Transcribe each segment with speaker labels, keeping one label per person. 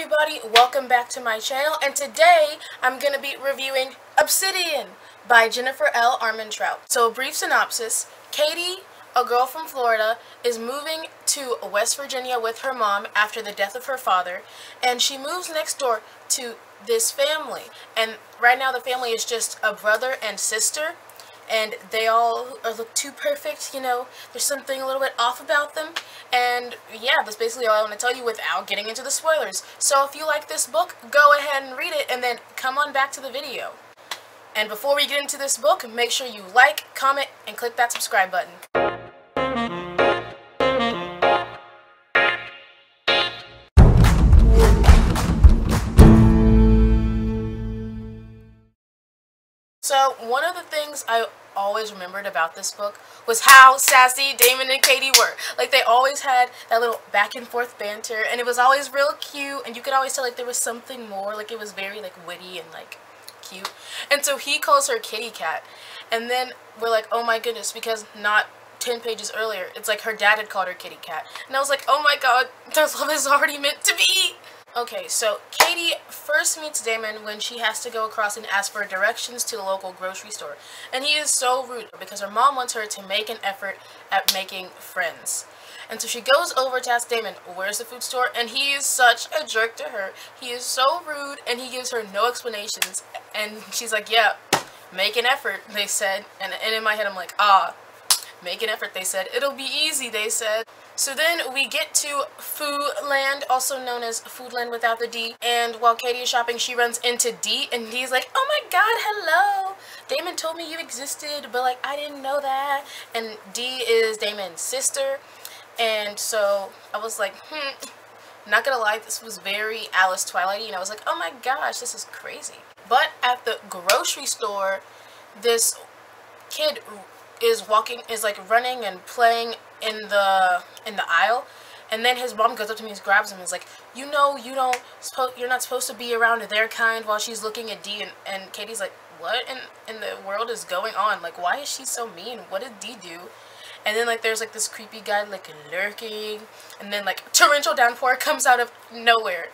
Speaker 1: everybody, welcome back to my channel and today I'm going to be reviewing Obsidian by Jennifer L. Armentrout. So a brief synopsis, Katie, a girl from Florida, is moving to West Virginia with her mom after the death of her father and she moves next door to this family and right now the family is just a brother and sister and they all look too perfect, you know, there's something a little bit off about them, and yeah, that's basically all I want to tell you without getting into the spoilers. So if you like this book, go ahead and read it, and then come on back to the video. And before we get into this book, make sure you like, comment, and click that subscribe button. One of the things I always remembered about this book was how sassy Daemon and Katie were. Like they always had that little back and forth banter and it was always real cute and you could always tell like there was something more like it was very like witty and like cute. And so he calls her kitty cat and then we're like oh my goodness because not 10 pages earlier it's like her dad had called her kitty cat and I was like oh my god their love is already meant to be. Okay, so Katie first meets Daemon when she has to go across and ask for directions to the local grocery store. And he is so rude because her mom wants her to make an effort at making friends. And so she goes over to ask Daemon, where's the food store? And he is such a jerk to her. He is so rude and he gives her no explanations. And she's like, yeah, make an effort, they said. And, and in my head, I'm like, ah, make an effort, they said. It'll be easy, they said. So then we get to Foodland, also known as Foodland without the D. And while Katie is shopping, she runs into Dee, and Dee's like, oh my god, hello. Daemon told me you existed, but like, I didn't know that. And Dee is Daemon's sister. And so I was like, hmm, not gonna lie, this was very Alice Twilighty, and I was like, oh my gosh, this is crazy. But at the grocery store, this kid is walking, is like running and playing in the in the aisle and then his mom goes up to me and grabs him and is like, you know, you don't, you're not supposed to be around their kind while she's looking at Dee. And, and Katie's like, what in, in the world is going on? Like, why is she so mean? What did Dee do? And then, like, there's, like, this creepy guy, like, lurking. And then, like, torrential downpour comes out of nowhere.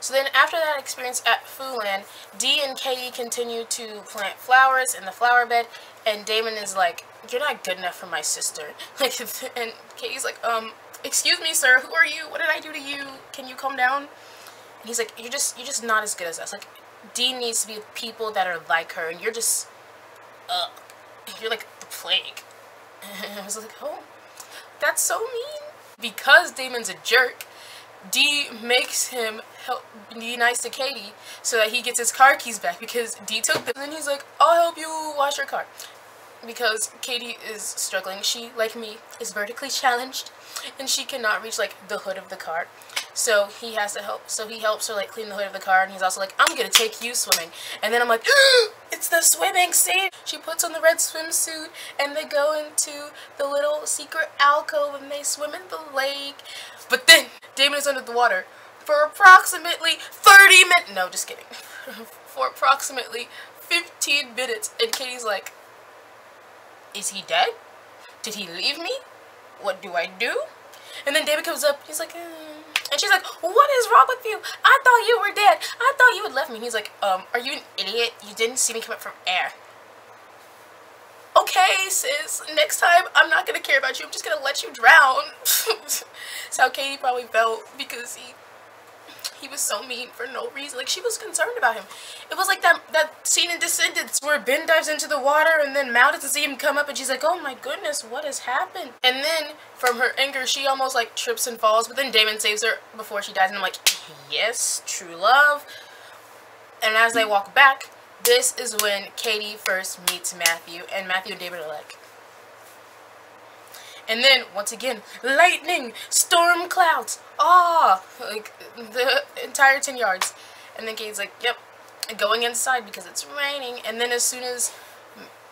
Speaker 1: So then, after that experience at Foodland, Dee and Katie continue to plant flowers in the flower bed. And Daemon is like, you're not good enough for my sister. Like, and Katie's like, um, excuse me, sir, who are you? What did I do to you? Can you calm down? And he's like, you're just, you're just not as good as us. Like, Dee needs to be with people that are like her, and you're just, uh, you're like the plague. And I was like, oh, that's so mean. Because Daemon's a jerk, Dee makes him help be nice to Katie so that he gets his car keys back because Dee took them. And he's like, I'll help you wash your car because Katie is struggling. She, like me, is vertically challenged and she cannot reach like the hood of the car. So he has to help. So he helps her like clean the hood of the car and he's also like, I'm gonna take you swimming. And then I'm like, it's the swimming scene. She puts on the red swimsuit and they go into the little secret alcove and they swim in the lake. But then Daemon is under the water for approximately 30 minutes. No, just kidding. for approximately 15 minutes. And Katie's like, is he dead? Did he leave me? What do I do? And then Daemon comes up. He's like, mm. and she's like, what is wrong with you? I thought you were dead. I thought you had left me. He's like, um, are you an idiot? You didn't see me come up from air. Okay, sis, next time I'm not to care about you. I'm just to let you drown. That's how Katie probably felt because he he was so mean for no reason. Like, she was concerned about him. It was like that, that scene in Descendants where Ben dives into the water and then Mal doesn't see him come up and she's like, oh my goodness, what has happened? And then, from her anger, she almost, like, trips and falls. But then Daemon saves her before she dies. And I'm like, yes, true love. And as they walk back, this is when Katie first meets Matthew. And Matthew and Daemon are like, and then, once again, lightning, storm clouds, ah, like the entire 10 yards. And then Kate's like, yep, going inside because it's raining. And then as soon as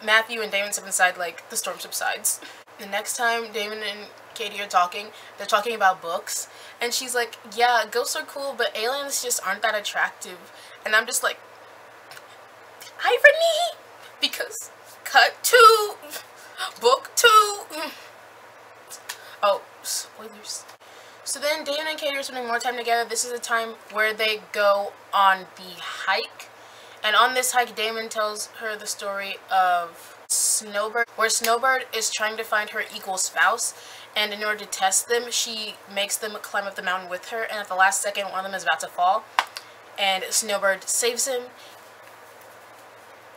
Speaker 1: Matthew and Daemon step inside, like, the storm subsides. The next time Daemon and Katie are talking, they're talking about books. And she's like, yeah, ghosts are cool, but aliens just aren't that attractive. And I'm just like, irony! Because cut to book two. Oh, spoilers. So then Daemon and Katie are spending more time together. This is a time where they go on the hike. And on this hike, Daemon tells her the story of Snowbird, where Snowbird is trying to find her equal spouse. And in order to test them, she makes them climb up the mountain with her. And at the last second, one of them is about to fall. And Snowbird saves him.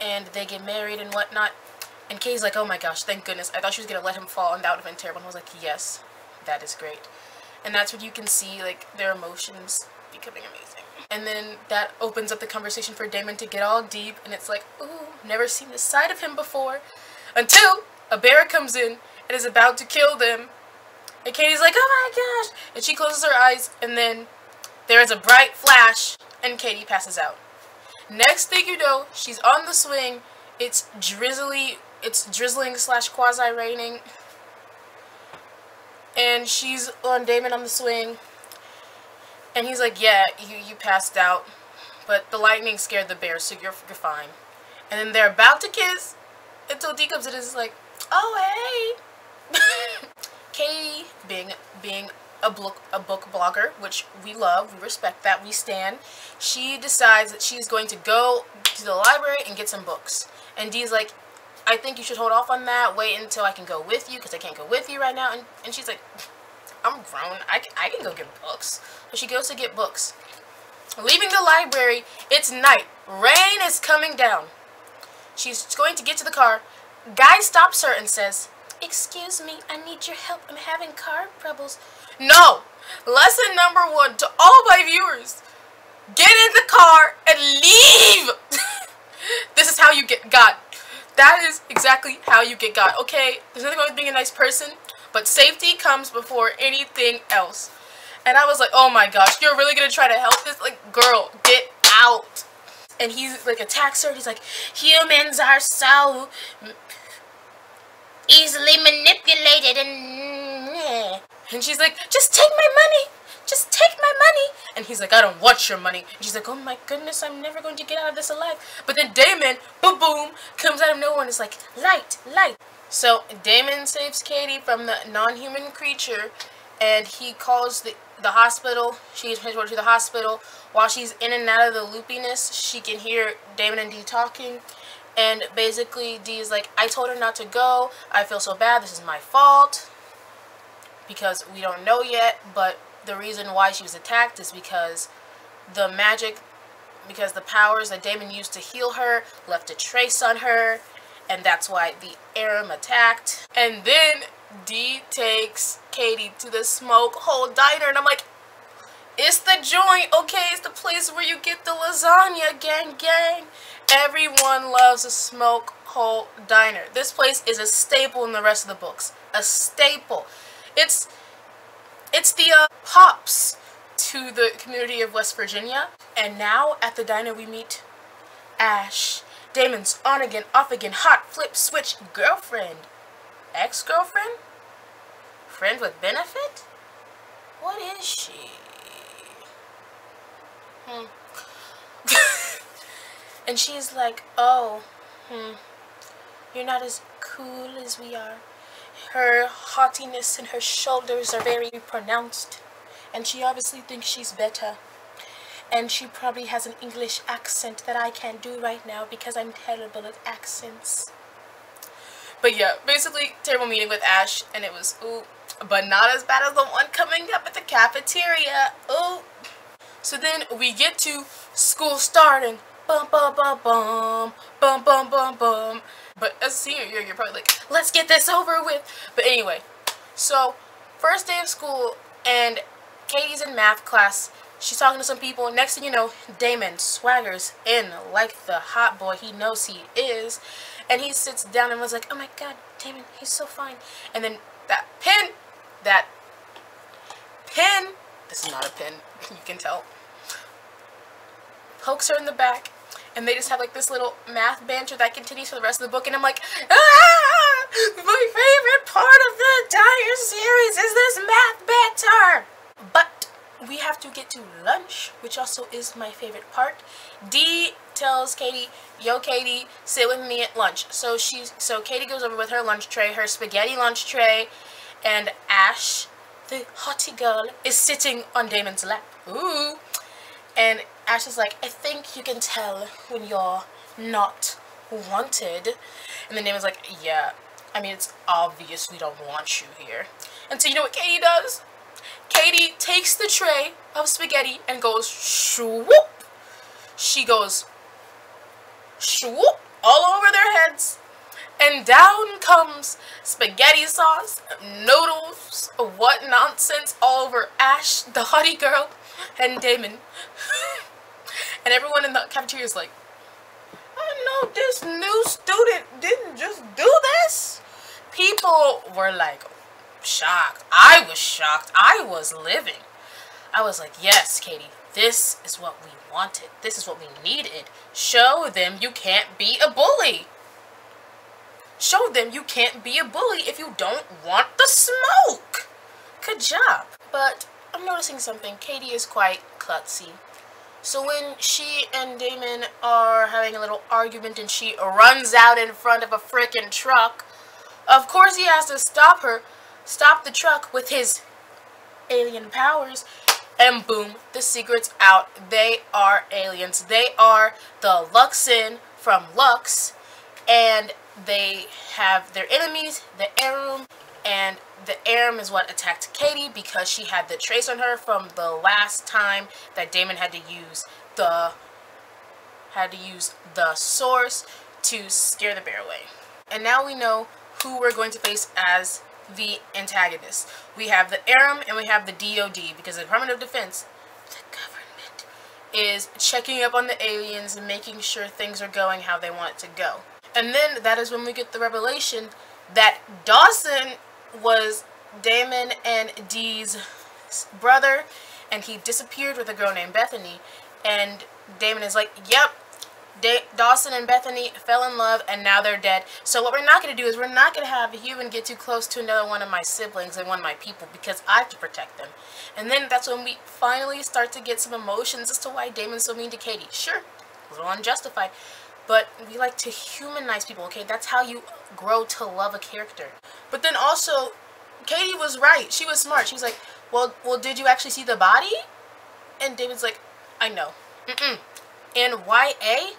Speaker 1: And they get married and whatnot. And Katie's like, oh my gosh, thank goodness. I thought she was going to let him fall, and that would have been terrible. And I was like, yes, that is great and that's when you can see like their emotions becoming amazing. And then that opens up the conversation for Daemon to get all deep, and it's like, ooh, never seen this side of him before. Until a bear comes in and is about to kill them. And Katie's like, oh my gosh! And she closes her eyes, and then there is a bright flash, and Katie passes out. Next thing you know, she's on the swing. It's drizzly, it's drizzling slash quasi raining and she's on Daemon on the swing. And he's like, yeah, you, you passed out. But the lightning scared the bear, so you're, you're fine. And then they're about to kiss until Dee comes in and is like, oh, hey. Katie, being, being a book, a book blogger, which we love, we respect that, we stand, she decides that she's going to go to the library and get some books. And Dee's like, I think you should hold off on that. Wait until I can go with you because I can't go with you right now. And, and she's like, I'm grown. I, I can go get books. So she goes to get books. Leaving the library, it's night. Rain is coming down. She's going to get to the car. Guy stops her and says, Excuse me, I need your help. I'm having car troubles. No! Lesson number one to all my viewers. Get in the car and leave! this is how you get God. That is exactly how you get got. Okay, there's nothing wrong with being a nice person, but safety comes before anything else. And I was like, oh my gosh, you're really gonna try to help this? Like, girl, get out. And he's like attacks her. He's like, humans are so easily manipulated and and she's like, just take my money. Just take my money. And he's like, I don't want your money. And she's like, oh my goodness, I'm never going to get out of this alive. But then Daemon, boom, boom, comes out of nowhere and is like, light, light. So Daemon saves Katie from the non-human creature and he calls the, the hospital. She transported to the hospital. While she's in and out of the loopiness, she can hear Daemon and Dee talking. And basically, Dee is like, I told her not to go. I feel so bad. This is my fault. Because we don't know yet, but the reason why she was attacked is because the magic, because the powers that Daemon used to heal her left a trace on her, and that's why the Arum attacked. And then Dee takes Katie to the smoke hole diner, and I'm like, it's the joint, okay? It's the place where you get the lasagna, gang, gang. Everyone loves a smoke hole diner. This place is a staple in the rest of the books. A staple. It's it's the uh, Pops to the community of West Virginia. And now at the diner we meet Ash, Daemon's on again, off again, hot flip switch girlfriend. Ex-girlfriend? Friend with benefit? What is she? Hmm. and she's like, oh, hmm, you're not as cool as we are. Her haughtiness and her shoulders are very pronounced, and she obviously thinks she's better. And she probably has an English accent that I can't do right now because I'm terrible at accents. But yeah, basically, terrible meeting with Ash, and it was, ooh, but not as bad as the one coming up at the cafeteria. Ooh. So then we get to school starting. Bum, bum, bum, bum, bum, bum, bum, bum. But as a senior year, you're probably like, let's get this over with. But anyway, so first day of school, and Katie's in math class. She's talking to some people. Next thing you know, Daemon swaggers in like the hot boy he knows he is. And he sits down and was like, oh my god, Daemon, he's so fine. And then that pin, that pin, this is not a pin, you can tell, pokes her in the back and they just have like this little math banter that continues for the rest of the book and I'm like ah, my favorite part of the entire series is this math banter but we have to get to lunch which also is my favorite part Dee tells Katie yo Katie sit with me at lunch so she's so Katie goes over with her lunch tray her spaghetti lunch tray and Ash the hottie girl is sitting on Daemon's lap. Ooh. And Ash is like, I think you can tell when you're not wanted. And then Daemon's like, yeah, I mean, it's obvious we don't want you here. And so you know what Katie does? Katie takes the tray of spaghetti and goes swoop. She goes swoop all over their heads. And down comes spaghetti sauce, noodles, what nonsense all over Ash, the hottie girl, and Daemon. and everyone in the cafeteria is like, I know this new student didn't just do this. People were like shocked. I was shocked. I was living. I was like, yes, Katie, this is what we wanted. This is what we needed. Show them you can't be a bully. Show them you can't be a bully if you don't want the smoke. Good job. But I'm noticing something. Katie is quite klutzy. So when she and Daemon are having a little argument and she runs out in front of a freaking truck, of course he has to stop her, stop the truck with his alien powers, and boom, the secret's out. They are aliens. They are the Luxen from Lux, and they have their enemies, the Arum, the Arum is what attacked Katie because she had the trace on her from the last time that Daemon had to use the had to use the source to scare the bear away. And now we know who we're going to face as the antagonist. We have the Arum and we have the DOD because the Department of Defense, the government, is checking up on the aliens and making sure things are going how they want it to go. And then that is when we get the revelation that Dawson was Daemon and Dee's brother and he disappeared with a girl named Bethany and Daemon is like, yep, da Dawson and Bethany fell in love and now they're dead. So what we're not going to do is we're not going to have a human get too close to another one of my siblings and one of my people because I have to protect them. And then that's when we finally start to get some emotions as to why Daemon's so mean to Katie. Sure, a little unjustified. But we like to humanize people, okay? That's how you grow to love a character. But then also, Katie was right. She was smart. She was like, well, well, did you actually see the body? And Daemon's like, I know. Mm-mm. In YA,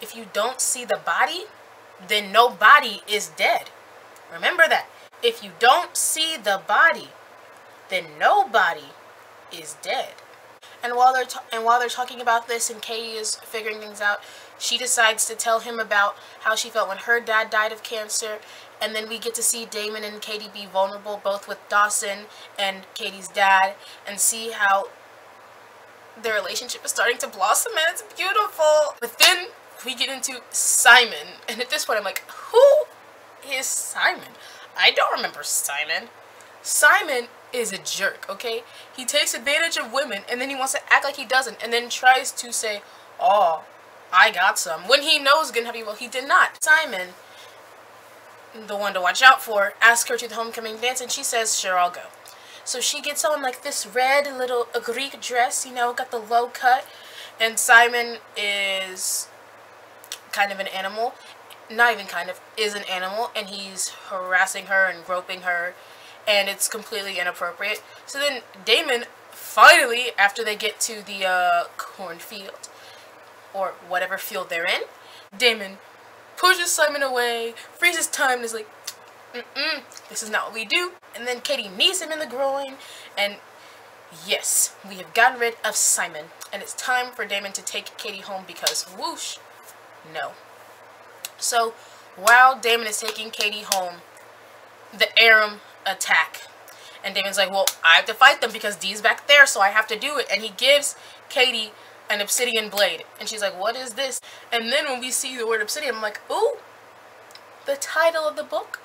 Speaker 1: if you don't see the body, then no body is dead. Remember that. If you don't see the body, then nobody is dead. And while they're and while they're talking about this and Katie is figuring things out, she decides to tell him about how she felt when her dad died of cancer. And then we get to see Daemon and Katie be vulnerable both with Dawson and Katie's dad and see how their relationship is starting to blossom and it's beautiful. But then we get into Simon. And at this point I'm like, who is Simon? I don't remember Simon. Simon is a jerk, okay? He takes advantage of women and then he wants to act like he doesn't and then tries to say, oh, I got some. When he knows gonna have well, he did not. Simon, the one to watch out for, asks her to the homecoming dance and she says, sure, I'll go. So she gets on like this red little Greek dress, you know, got the low cut. And Simon is kind of an animal. Not even kind of, is an animal. And he's harassing her and groping her and it's completely inappropriate. So then Daemon finally, after they get to the uh, cornfield or whatever field they're in, Daemon pushes Simon away, freezes time, and is like, mm-mm, this is not what we do. And then Katie knees him in the groin, and yes, we have gotten rid of Simon. And it's time for Daemon to take Katie home because whoosh, no. So, while Daemon is taking Katie home, the Arum attack. And Daemon's like, well, I have to fight them because Dee's back there, so I have to do it. And he gives Katie an obsidian blade. And she's like, what is this? And then when we see the word obsidian, I'm like, ooh, the title of the book.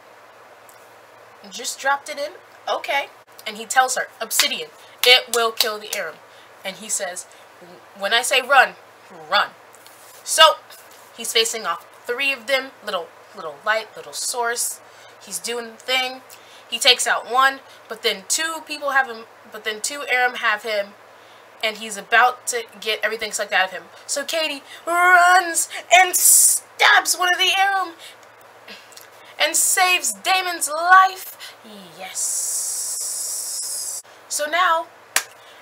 Speaker 1: Just dropped it in. Okay. And he tells her, obsidian, it will kill the Arum. And he says, when I say run, run. So, he's facing off three of them, little, little light, little source. He's doing the thing. He takes out one, but then two people have him, but then two Arum have him, and he's about to get everything sucked out of him. So Katie runs and stabs one of the Arum and saves Daemon's life. Yes. So now,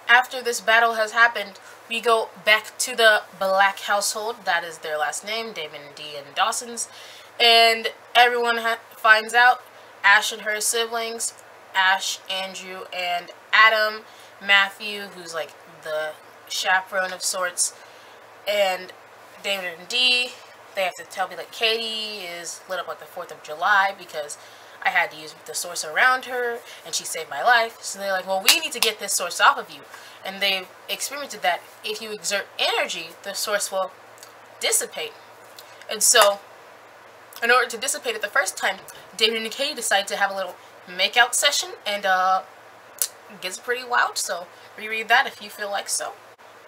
Speaker 1: after this battle has happened, we go back to the Black household. That is their last name, Daemon, Dee and Dawson's. And everyone finds out Ash and her siblings, Ash, Andrew, and Adam, Matthew, who's like the chaperone of sorts, and Daemon and Dee, they have to tell me that Katie is lit up like the 4th of July because I had to use the source around her and she saved my life. So they're like, well, we need to get this source off of you. And they've experimented that if you exert energy, the source will dissipate. And so, in order to dissipate it the first time, Daemon and Katie decide to have a little makeout session and uh, it gets pretty wild. So reread that if you feel like so.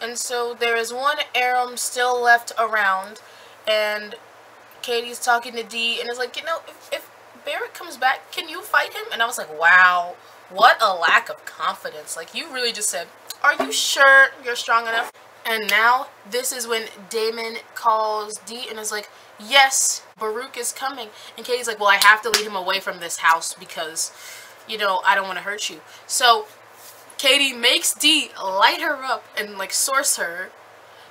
Speaker 1: And so there is one Arum still left around and Katie's talking to Dee and is like, you know, if, if Baruck comes back, can you fight him? And I was like, wow, what a lack of confidence. Like, you really just said, are you sure you're strong enough? And now, this is when Daemon calls Dee and is like, yes, Baruck is coming. And Katie's like, well, I have to lead him away from this house because, you know, I don't want to hurt you. So, Katie makes Dee light her up and, like, source her.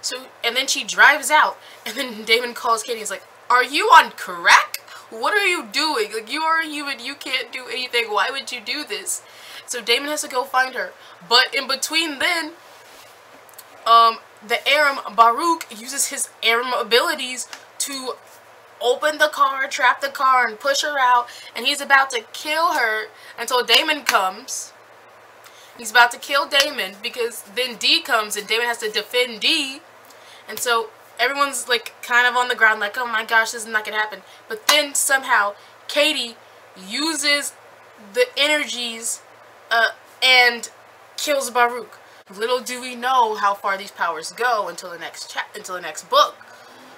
Speaker 1: So, and then she drives out. And then Daemon calls Katie and is like, are you on crack? What are you doing? Like, you are a human. You can't do anything. Why would you do this? So Daemon has to go find her. But in between then, um, the Arum, Baruck, uses his Arum abilities to open the car, trap the car, and push her out. And he's about to kill her until Daemon comes. He's about to kill Daemon because then Dee comes and Daemon has to defend Dee. And so everyone's like kind of on the ground like, oh my gosh, this is not going to happen. But then somehow Katie uses the energies uh, and kills Baruck. Little do we know how far these powers go until the next chat until the next book.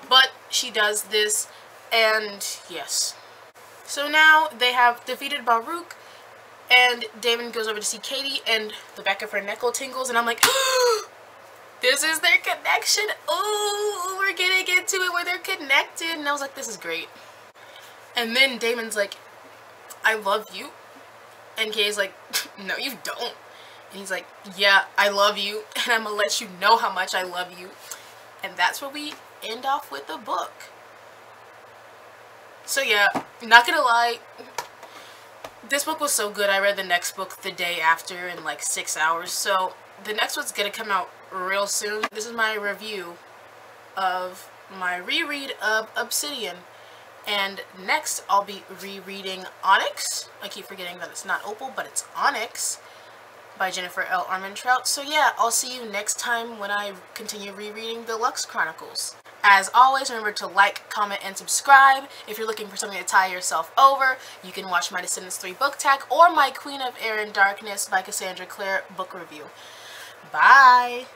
Speaker 1: But she does this and yes. So now they have defeated Baruck and Daemon goes over to see Katie and the back of her neck tingles and I'm like this is their connection. Oh, we're gonna get to it where they're connected. And I was like, this is great. And then Daemon's like, I love you. And Kay's like, no, you don't. And he's like, yeah, I love you. And I'm gonna let you know how much I love you. And that's where we end off with the book. So yeah, not gonna lie, this book was so good. I read the next book the day after in like six hours. So the next one's gonna come out real soon. This is my review of my reread of Obsidian. And next, I'll be rereading Onyx. I keep forgetting that it's not Opal, but it's Onyx by Jennifer L. Armentrout. So yeah, I'll see you next time when I continue rereading the Lux Chronicles. As always, remember to like, comment, and subscribe. If you're looking for something to tie yourself over, you can watch my Descendants 3 book tag or my Queen of Air and Darkness by Cassandra Clare book review. Bye.